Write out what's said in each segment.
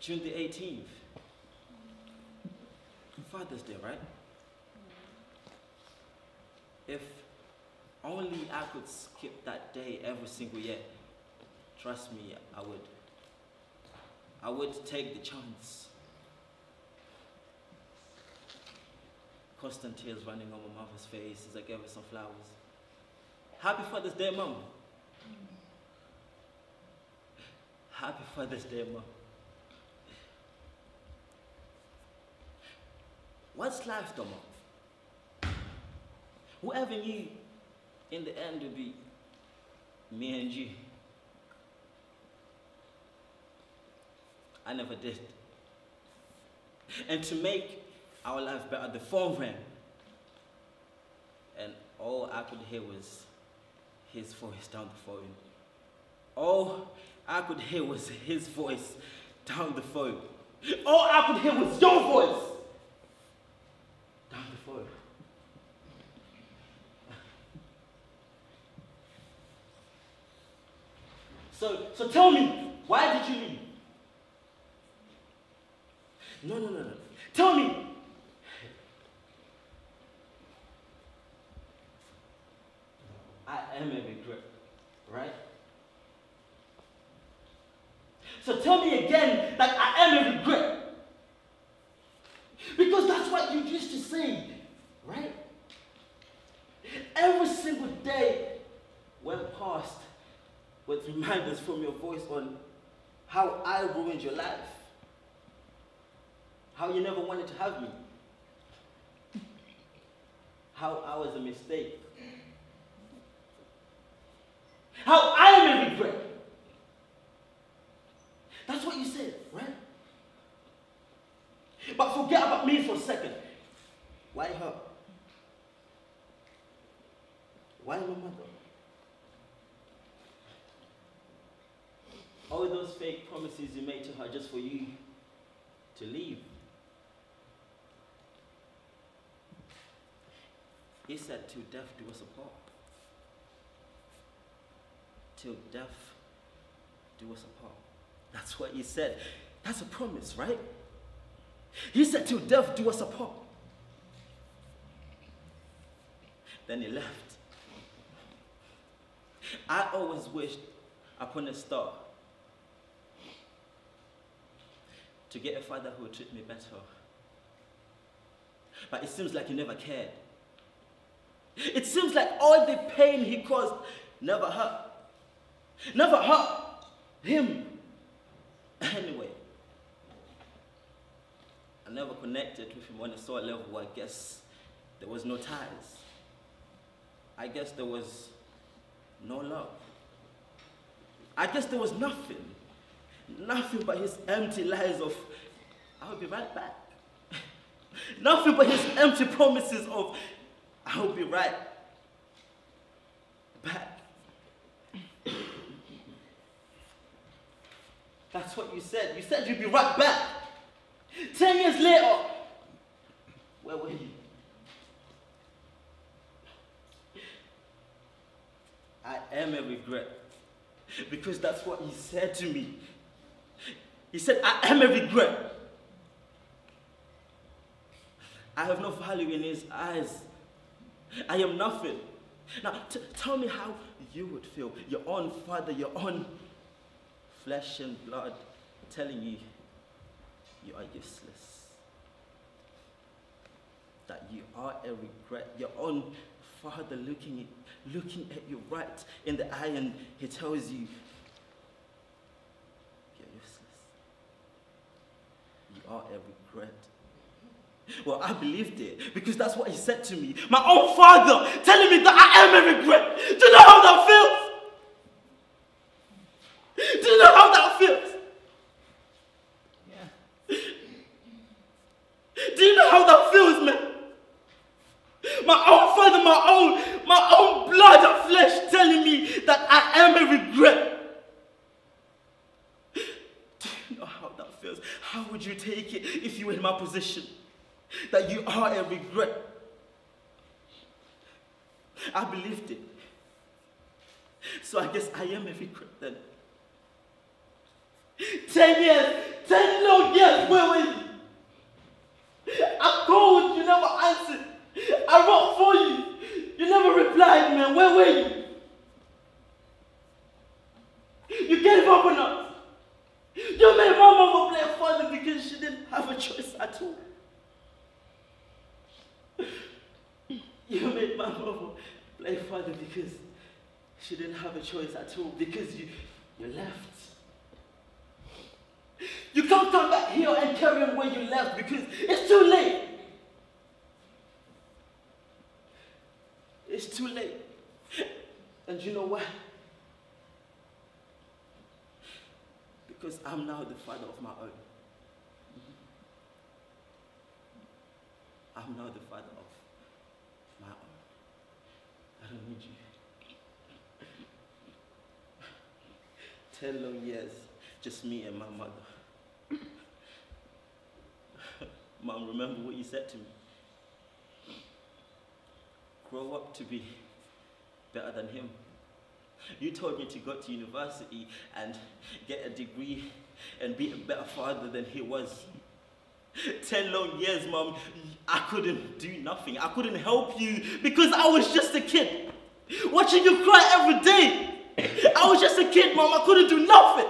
June the 18th. Father's Day, right? If only I could skip that day every single year, trust me, I would. I would take the chance. Constant tears running on my mother's face as I gave her some flowers. Happy Father's Day, Mom. Happy Father's Day, Mom. What's life, Mom? Whoever knew in the end would be me and you. I never did. And to make our life better, the phone rang. And all I could hear was his voice down the phone. All I could hear was his voice down the phone. All I could hear was your voice the. So, so tell me, why did you leave? No, no, no, no. Tell me. I am a regret, right? So tell me again that I am a regret. Because that's what you used to say, right? Every single day went past from your voice on how I ruined your life. How you never wanted to have me. How I was a mistake. How I am a regret. That's what you said, right? But forget about me for a second. Why her? Why my mother? All those fake promises you made to her just for you to leave. He said, till death do us apart. Till death do us apart. That's what he said. That's a promise, right? He said, till death do us apart. Then he left. I always wished upon a star to get a father who would treat me better. But it seems like he never cared. It seems like all the pain he caused never hurt. Never hurt him. Anyway, I never connected with him on a soul level. I guess there was no ties. I guess there was no love. I guess there was nothing. Nothing but his empty lies of, I'll be right back. nothing but his empty promises of, I'll be right back. That's what you said. You said you'd be right back. Ten years later, where were you? I am a regret. Because that's what he said to me. He said, I am a regret. I have no value in his eyes. I am nothing. Now, tell me how you would feel. Your own father, your own flesh and blood telling you you are useless. That you are a regret. Your own father looking looking at you right in the eye and he tells you you're useless. You are a regret. Well, I believed it because that's what he said to me. My own father telling me that I am a regret. Do you know how that feels? would you take it if you were in my position? That you are a regret. I believed it. So I guess I am a regret then. Ten years, ten long years, where were you? I called, you never answered. I wrote for you. You never replied, man. Where were you? At all. You made my mother play father because she didn't have a choice at all, because you, you left. You can't come back here and carry on where you left because it's too late. It's too late. And you know why? Because I'm now the father of my own. I'm now the father of my own. I don't need you. Ten long years, just me and my mother. Mom, remember what you said to me? Grow up to be better than him. You told me to go to university and get a degree and be a better father than he was. Ten long years, mom, I couldn't do nothing. I couldn't help you because I was just a kid. Watching you cry every day. I was just a kid, mom. I couldn't do nothing.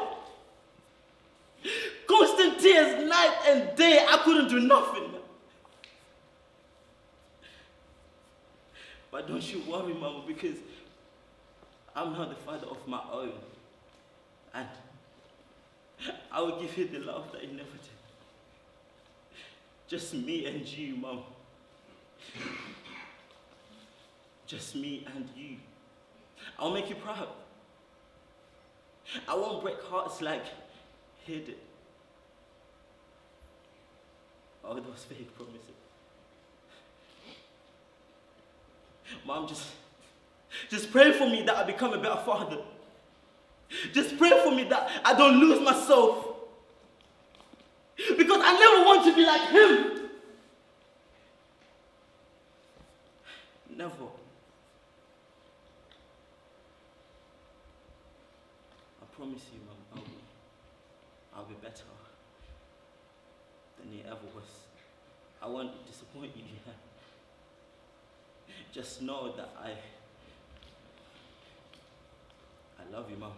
Constant tears, night and day. I couldn't do nothing. But don't you worry, mama, because I'm now the father of my own. And I will give you the love that you never did. Just me and you, Mom. Just me and you. I'll make you proud. I won't break hearts like he did. Oh, All those fake promises. Mom, just, just pray for me that I become a better father. Just pray for me that I don't lose myself. Because I never want to be like him. Never. I promise you, I'll be, I'll be better than he ever was. I won't disappoint you. Just know that I, I love you, Mom.